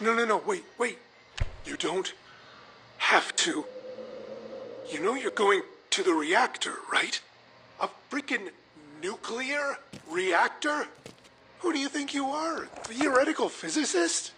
No, no, no, wait, wait. You don't have to. You know you're going to the reactor, right? A freaking nuclear reactor? Who do you think you are? Theoretical physicist?